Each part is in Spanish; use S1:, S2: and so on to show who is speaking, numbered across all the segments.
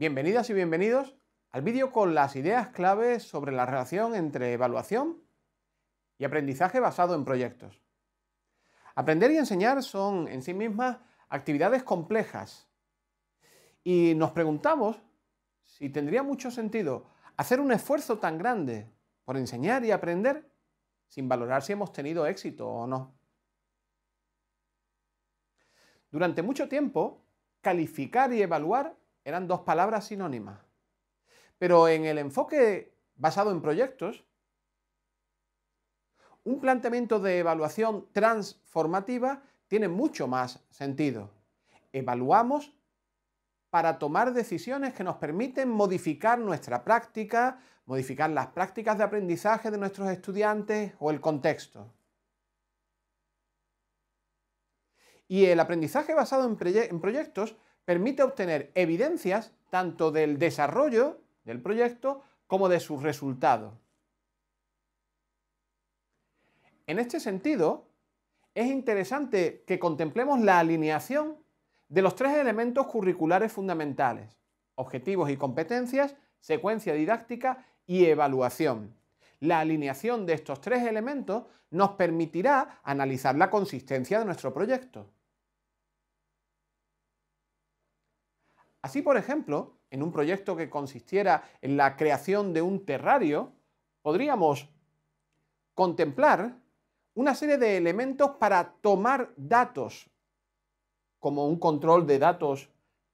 S1: Bienvenidas y bienvenidos al vídeo con las ideas claves sobre la relación entre evaluación y aprendizaje basado en proyectos. Aprender y enseñar son en sí mismas actividades complejas y nos preguntamos si tendría mucho sentido hacer un esfuerzo tan grande por enseñar y aprender sin valorar si hemos tenido éxito o no. Durante mucho tiempo, calificar y evaluar eran dos palabras sinónimas. Pero en el enfoque basado en proyectos, un planteamiento de evaluación transformativa tiene mucho más sentido. Evaluamos para tomar decisiones que nos permiten modificar nuestra práctica, modificar las prácticas de aprendizaje de nuestros estudiantes o el contexto. Y el aprendizaje basado en, proyectos permite obtener evidencias tanto del desarrollo del proyecto como de sus resultados. En este sentido, es interesante que contemplemos la alineación de los tres elementos curriculares fundamentales, objetivos y competencias, secuencia didáctica y evaluación. La alineación de estos tres elementos nos permitirá analizar la consistencia de nuestro proyecto. Así, por ejemplo, en un proyecto que consistiera en la creación de un terrario, podríamos contemplar una serie de elementos para tomar datos, como un control de datos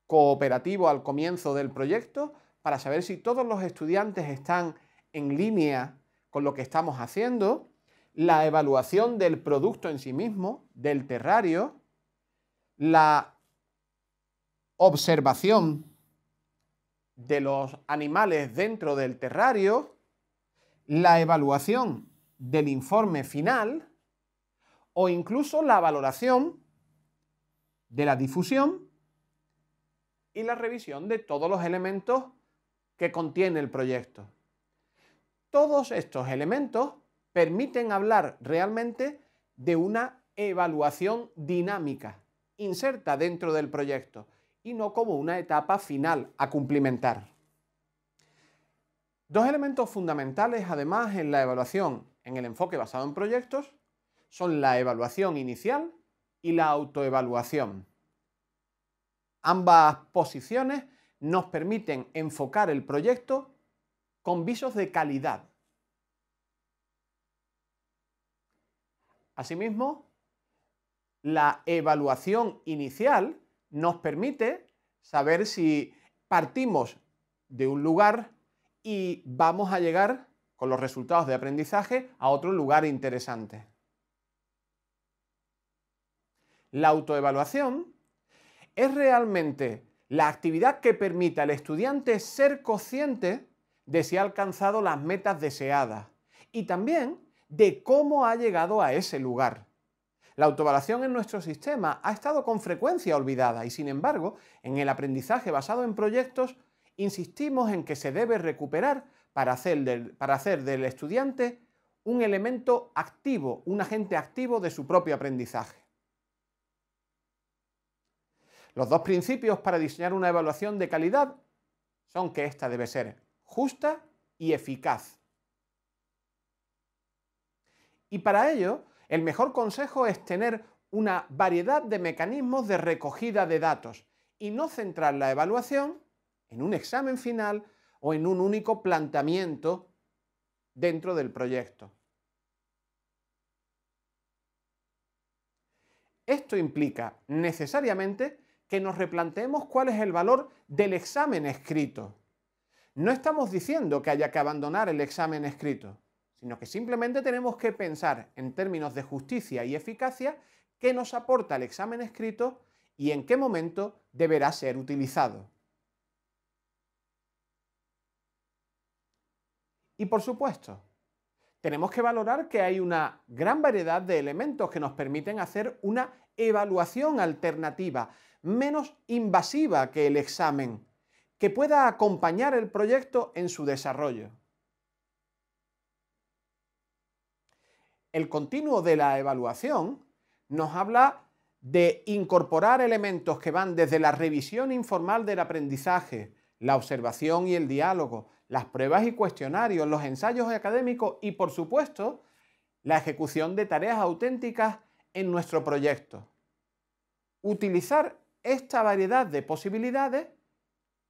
S1: cooperativo al comienzo del proyecto, para saber si todos los estudiantes están en línea con lo que estamos haciendo, la evaluación del producto en sí mismo, del terrario, la observación de los animales dentro del terrario, la evaluación del informe final o incluso la valoración de la difusión y la revisión de todos los elementos que contiene el proyecto. Todos estos elementos permiten hablar realmente de una evaluación dinámica, inserta dentro del proyecto, y no como una etapa final a cumplimentar. Dos elementos fundamentales además en la evaluación en el enfoque basado en proyectos son la evaluación inicial y la autoevaluación. Ambas posiciones nos permiten enfocar el proyecto con visos de calidad. Asimismo, la evaluación inicial nos permite saber si partimos de un lugar y vamos a llegar con los resultados de aprendizaje a otro lugar interesante. La autoevaluación es realmente la actividad que permite al estudiante ser consciente de si ha alcanzado las metas deseadas y también de cómo ha llegado a ese lugar. La autoevaluación en nuestro sistema ha estado con frecuencia olvidada y sin embargo, en el aprendizaje basado en proyectos, insistimos en que se debe recuperar para hacer del, para hacer del estudiante un elemento activo, un agente activo de su propio aprendizaje. Los dos principios para diseñar una evaluación de calidad son que ésta debe ser justa y eficaz. Y para ello el mejor consejo es tener una variedad de mecanismos de recogida de datos y no centrar la evaluación en un examen final o en un único planteamiento dentro del proyecto. Esto implica necesariamente que nos replanteemos cuál es el valor del examen escrito. No estamos diciendo que haya que abandonar el examen escrito sino que simplemente tenemos que pensar en términos de justicia y eficacia qué nos aporta el examen escrito y en qué momento deberá ser utilizado. Y por supuesto, tenemos que valorar que hay una gran variedad de elementos que nos permiten hacer una evaluación alternativa, menos invasiva que el examen, que pueda acompañar el proyecto en su desarrollo. El continuo de la evaluación nos habla de incorporar elementos que van desde la revisión informal del aprendizaje, la observación y el diálogo, las pruebas y cuestionarios, los ensayos académicos y, por supuesto, la ejecución de tareas auténticas en nuestro proyecto. Utilizar esta variedad de posibilidades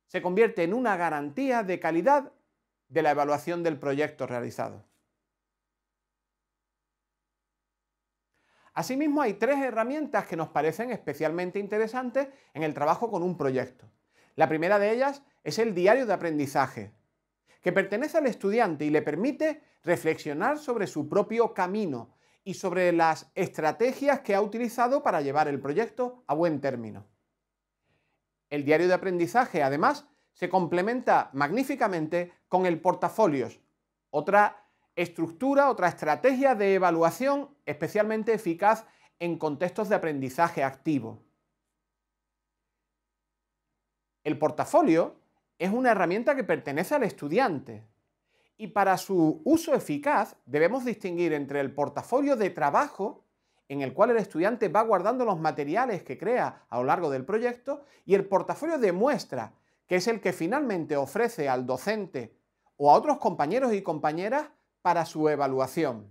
S1: se convierte en una garantía de calidad de la evaluación del proyecto realizado. Asimismo, hay tres herramientas que nos parecen especialmente interesantes en el trabajo con un proyecto. La primera de ellas es el diario de aprendizaje, que pertenece al estudiante y le permite reflexionar sobre su propio camino y sobre las estrategias que ha utilizado para llevar el proyecto a buen término. El diario de aprendizaje, además, se complementa magníficamente con el portafolios, otra estructura, otra estrategia de evaluación especialmente eficaz en contextos de aprendizaje activo. El portafolio es una herramienta que pertenece al estudiante y para su uso eficaz debemos distinguir entre el portafolio de trabajo en el cual el estudiante va guardando los materiales que crea a lo largo del proyecto y el portafolio de muestra, que es el que finalmente ofrece al docente o a otros compañeros y compañeras para su evaluación.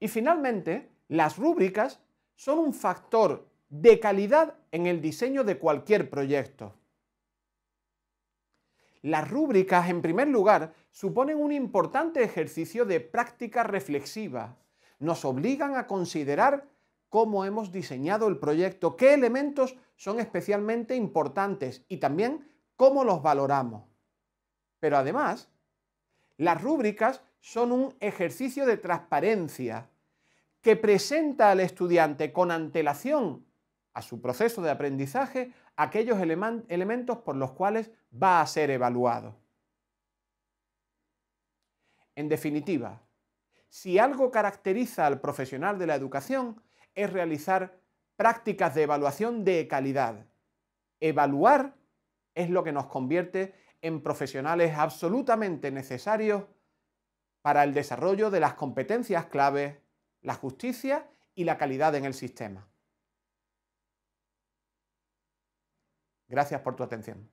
S1: Y finalmente, las rúbricas son un factor de calidad en el diseño de cualquier proyecto. Las rúbricas, en primer lugar, suponen un importante ejercicio de práctica reflexiva. Nos obligan a considerar cómo hemos diseñado el proyecto, qué elementos son especialmente importantes y también cómo los valoramos. Pero además, las rúbricas son un ejercicio de transparencia que presenta al estudiante con antelación a su proceso de aprendizaje aquellos elementos por los cuales va a ser evaluado. En definitiva, si algo caracteriza al profesional de la educación es realizar prácticas de evaluación de calidad. Evaluar es lo que nos convierte en profesionales absolutamente necesarios para el desarrollo de las competencias claves, la justicia y la calidad en el sistema. Gracias por tu atención.